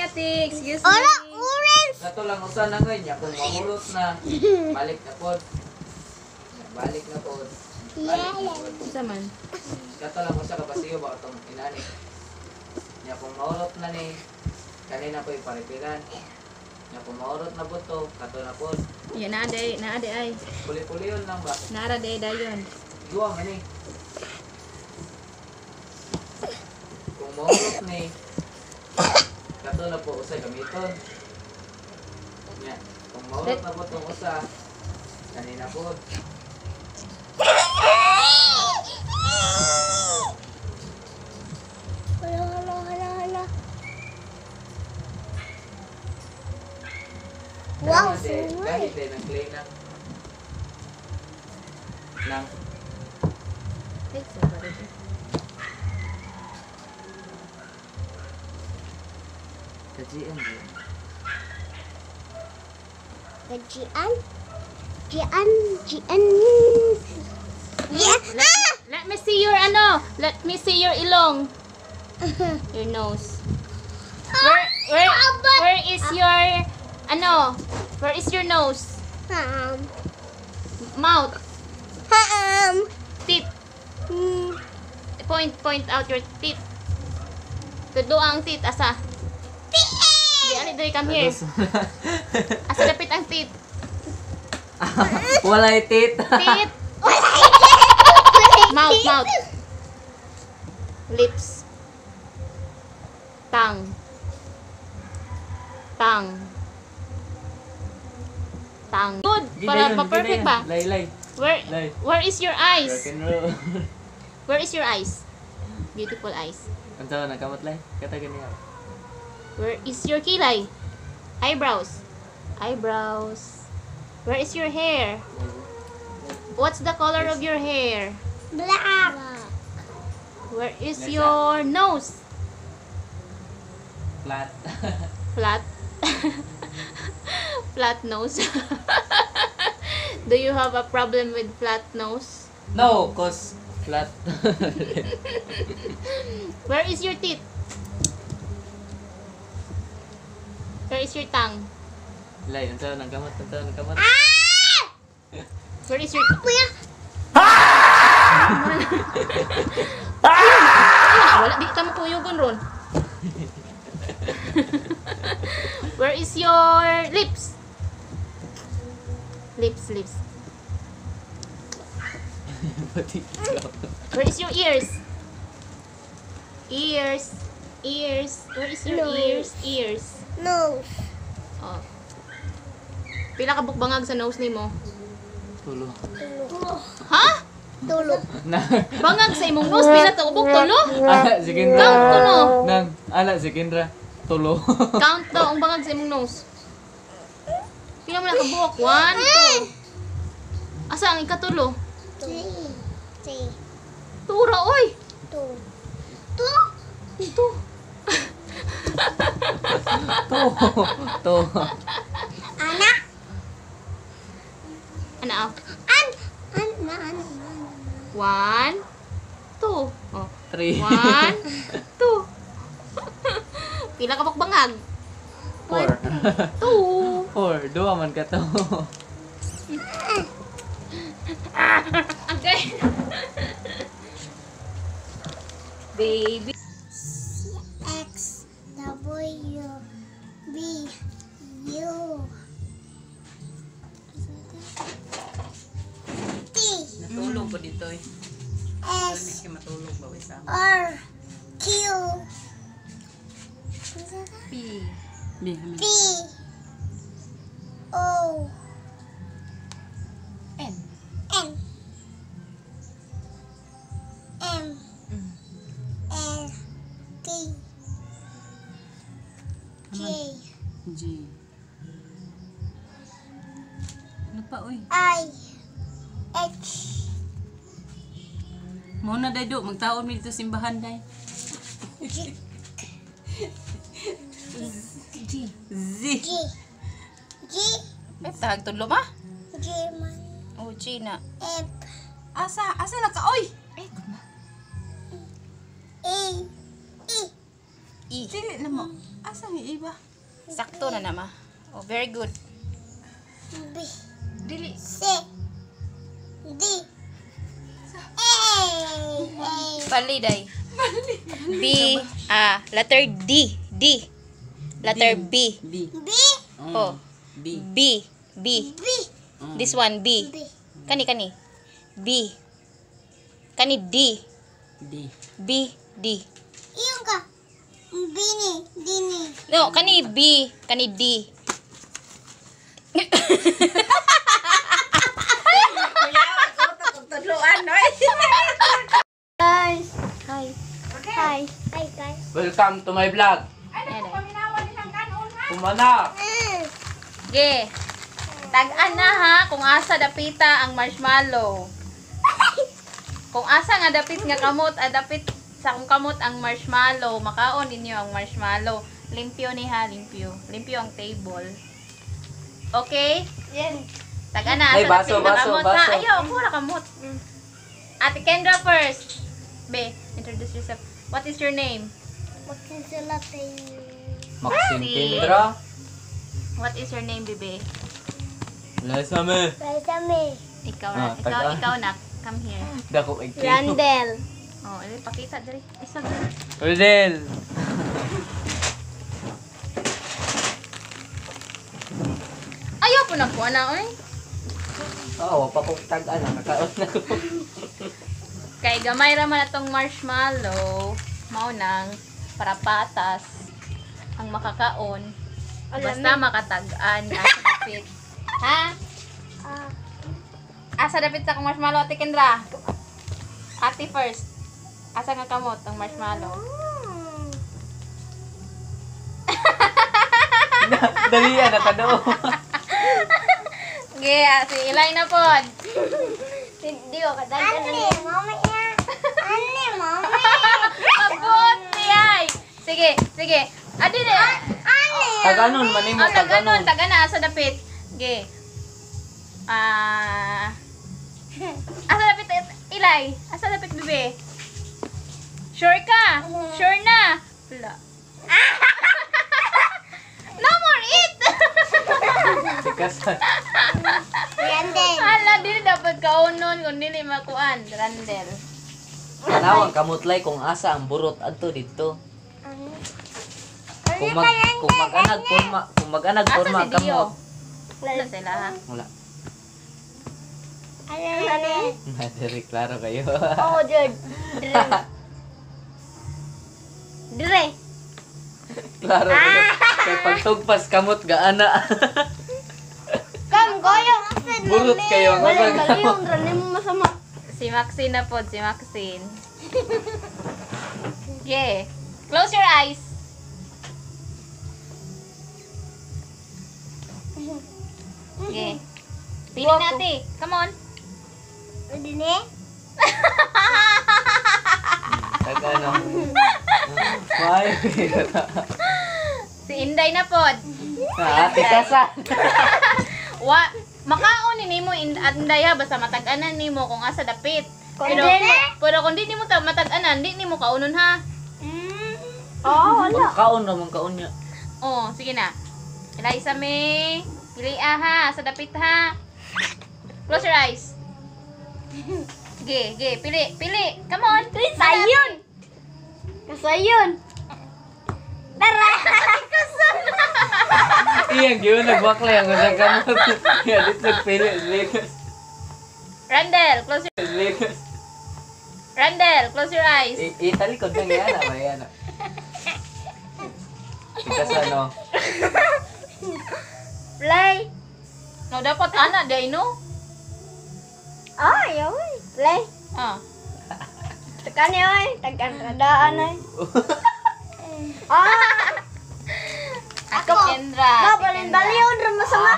Me ate, excuse me. Ala, orange. Nato lang usa na ngayon niya kung mahulot na balik na pod. Balik na pod. Balik na pod. Isa man. Kato lang usa ka basiyo ba itong inani. Nya kung mahulot na ni kanina po iparipilan. Nya kung mahulot na buto, kato na pod. Yan, na ade, na ade ay. Puli-puliyon lang ba? Nara de dayon. Duwa man ni. Kung mahulot ni kato na po usa gamiton. Nya kung mahulot na butong usa kanina pod. Hala, hala, hala, hala. Wow, sungay. Dahil din ang clay ng ng Ay, so kajian din. Jian? Jian? Jian? Yeah. Ah! Let me see your ano. Let me see your ilong. Your nose. Where where where is your ano? Where is your nose? Um. Mouth, Um. teeth. Hmm. Point point out your teeth. Tudo ang teeth asa. Di ali diri come here. Asa dapit ang teeth. Walay tit. Teeth. Mouth, mouth. Lips. Tongue. Tongue. Tongue. Good. Para pa-perfect ba? Lay lay. Where where is your Rock eyes? and roll. Where is your eyes? Beautiful eyes. Anto na kamot lay. Kata ganiya. Where is your kilay? Eyebrows. Eyebrows. Where is your hair? What's the color of your hair? Black. Where is Nasa- your nose? Flat. Flat. flat nose. Do you have a problem with flat nose? no, cause flat. Where is your teeth? Where is your tongue? lay, anto nang kamot, anto nang kamot. Where is your Kuya. Wala, di ka makuyugon ron. Where is your lips? Lips, lips. Where is your ears? Ears. Ears. Where is your ears? Ears. Nose. Oh. Pila ka bukbangag sa nose nimo? Tulo. Ha? Tulo. Bangag sa imong nose pila ta ubok tulo? Ala si Kendra. Count ko no. Nang ala si Kendra. Tulo. Count daw ang bangag sa imong nose. Pila mo na ka buhok? One, two. Asa ang ikatulo? Three. Three. Tura, oy! Two. Two. Ito. To. To. Anak. Ano? An. An. Na. An. One, two. Oh. Three. One, two. Pila ka bangag? Four. Two. Four. Dua man ka to. Okay. Baby. R Q B. B B O N. N. M Lupa I Muna day do, magtaon mi dito simbahan day. G. G. Z. G. G. May tag tudlo ma? G man. Oh, G na. F. Asa, asa na ka, uy? E. E. Dili na mo. Asa ni iba? Sakto na nama. Oh, very good. B. Dili. C. D. Bali, day. B. Ah, letter D. D. Letter B. B. B. Oh. B. B. B. B. This one, B. B. Kani, kani. B. Kani, D. D. B. D. Yung ka. Bini. Dini. No, kani B. Kani D. Guys. Hi. Hi. Hi guys. Welcome to my vlog. Kumana. Mm. Ge. Tag-an na ha kung asa dapita ang marshmallow. Kung asa nga dapit nga kamot, ah, dapit sa kung kamot ang marshmallow, makaon ninyo ang marshmallow. Limpyo ni ha, limpyo. Limpyo ang table. Okay? Yan. Taga na, Ay, asa baso, baso, kamot baso. ha. Ayaw, pura kamot. Ate Kendra first. Be, introduce yourself. What is your name? Si- Kendra. What is your name, bebe? Lasame. Besame. Ikaw Ah, na. ikaw, ikaw na. Come here. Dako ay kino. Randel. Oh, ili pakita dali. Isa. Rodel. Ayaw po na po na, oy. Oo, pa kong tag-an. Nakakaon na ko. Kay gamay ra man atong marshmallow. Mao nang para patas ang makakaon. Basta makatag-an asa dapit. Ha? Ah. Asa dapit sa marshmallow, Ate Kendra? Ate first. Asa nga kamot ang marshmallow? Dali yan, nakadoo. Ge, si Ilay na pod. Hindi ko kadagan. Ane, mama yan. Ane, mama. Abot ni ay. Sige, sige. Adi na. Ane. Taganon, manimo Oh, taganon, taganon. tagana asa dapit. Ge. Ah. asa dapit Ilay? Asa dapit bebe? Sure ka? Sure na? Wala. no more eat! Tikasan. Randel. Hala, dili dapat kaunon kung dili makuan. Randel. Tanawang kamutlay kung asa ang burot adto dito. Kung mag kung mag-anag porma, kung mag-anag porma si Dio? kamot. Wala sila ha? Wala. Ane. Nadiri klaro kayo. Oh, Jod. Dire. Dire. klaro kayo. Kay pagtugpas kamot gaana. Kam, goyo. Burot kayo ang Wala, yung rani mo masama. Si Maxine na pod, si Maxine. Okay. Close your eyes. Okay. Pili natin. Come on. Pwede ni? Tag ano. May. Si Inday na pod. Ate kasan. Wa makaon ni nimo Inday ha basta matag-anan nimo kung asa dapit. Pero Kundi. pero kung di nimo ta matag-anan, di nimo kaunon ha. Oo, wala. Kaon naman kaon niya. Oh, sige na. Ilay isa may pili ah, ha sa dapit ha. Close your eyes. Sige, sige, pili, pili. Come on. Sayon. Kasayon. Tara. Iyang gyud nagbaklay ang usang kamot. Ya dito nagpili Vegas. Randall, close your Vegas. Randall, close your eyes. Italikod na yan ah, yan. Tikas ano. Play. No, dapat ana day no. Ay, ay. Play. Ah. Tekan ya, ay. Tekan radaan, ay. Ah. Ako, Kendra. Ba, Ate balin Kendra. baliw rin masama.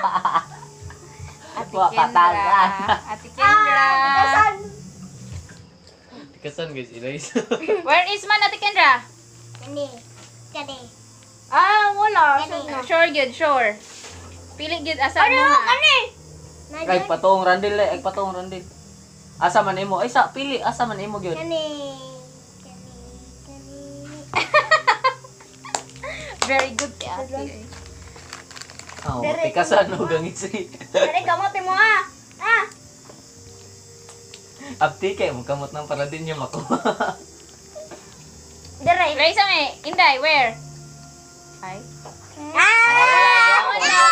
Ate Wa, Kendra. patagan. Ate Kendra. Kasan? Tikasan guys, ilays. Where is man Ate Kendra? Kani. Kani. Ah, wala. Kani. Sure good, sure. Pili good asa Ano, mo ha. kani? Ay patong randil eh, ay patong randil. Asa man imo? Ay sa pili, asa man imo gyud? Kani. Kani. Very good si ate. eh. Oh, Dire, tikasan no gangisi. Kani kamote mo ah. Ah. Apti kay mo kamot nang para din yung makuha. Dire. Raisa me, Inday, where? Ay. Ah. Wala,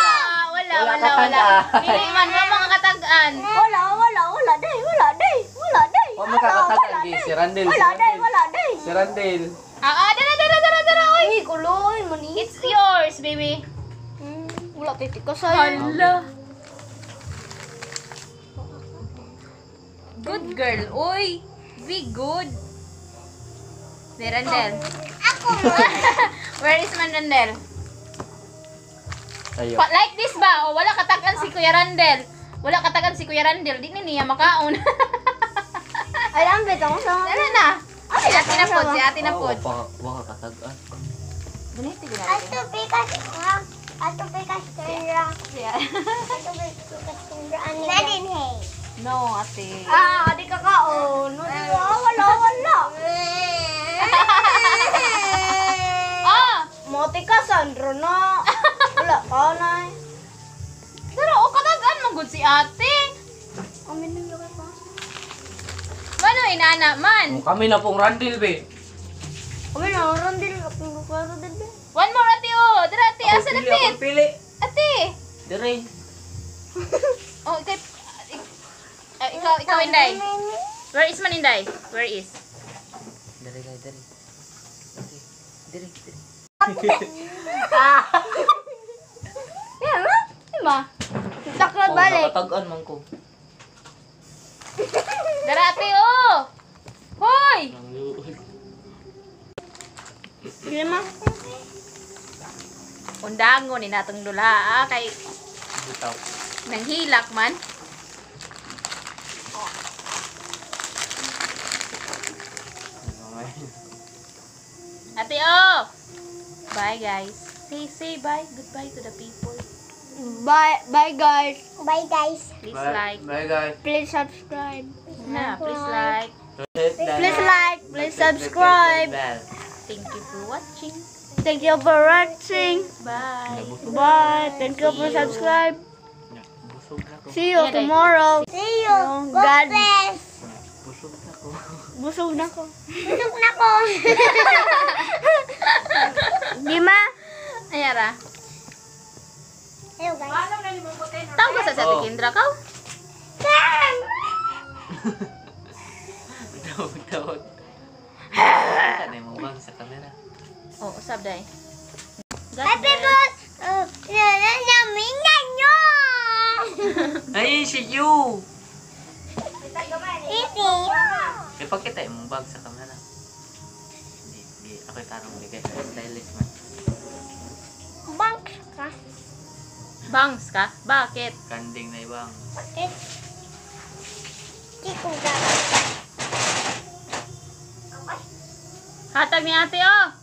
wala, Wala wala. Dili man mo mga katagaan. Wala, wala, wala, day, wala, day, wala, day. O makakatagan gi si Randel. Wala, day, wala, day. Si Randel. Ah, ah, dara, dara, dara, dara, oy. Uy, kuloy, mani. It's yours, baby. Hmm, wala titik ka sa'yo. Hala. Good girl, oy. Be good. Si Randel. Ako Where is man Randel? Ayo. Pa- like this ba? O wala katagan si Kuya Randel. Wala katagan si Kuya Randel. Di na niya makaon. Ay, lambit ako sa... Dala na. Si ate na po, si ate na po. Pa wa ka katagan. Ganito Ato ginagawa. pikas, ha? Ato pikas tindra. Ato pikas tindra. Ano din, hey. No, ate. Ah, di ka kaon. No, di ba? Wala, wala. Moti ka, Sandro, na. Wala ka, nay. Pero o katagan man gud si ate. Amin na yung pa. Ano inana man? Oh, kami na pong Randel be. Amin na, randil. Ko ka, randil. be. One more ate oh. Dara ate, Ako asa na pili, pit? pili. Ate. Dire. Oh, ikay. Eh, ikaw, ikaw Inday. Where is man Inday? Where is? Dire, dire, dire. Dire, dire. Yan, ha? Ima. Takla Oh, balik. nakatagan man ko. Dara ate oh. Hoy! Lima. Undango ni natong dula ah, kay Bitaw. nanghilak man. Ate oh. Bye guys. Say say bye. Goodbye to the people. Bye, bye guys. Bye guys. Please Bye, like. bye guys. Please subscribe. Na, please like. Please like. Please subscribe. Thank you for watching. Thank you for watching. Bye. Bye. Thank you for subscribe. See you tomorrow. See you. God bless. Busog na ko. Busog na ko. Busog na ko. Di ma? Ayara. Hello guys. Tawag ka sa sa Oh. Kendra ka? Tawag, tawag. Ano yung mabang sa camera? Oh, usab day. God Happy birthday. Na namin nyo. Ay, si you! Iti. Ipakita yung bag sa camera. Ako'y tarong bigay. Stylist man. Bank ka. Bangs ka? Bakit? Kanding na ibang. Bakit? Chiko ka. Hatag ni ate oh.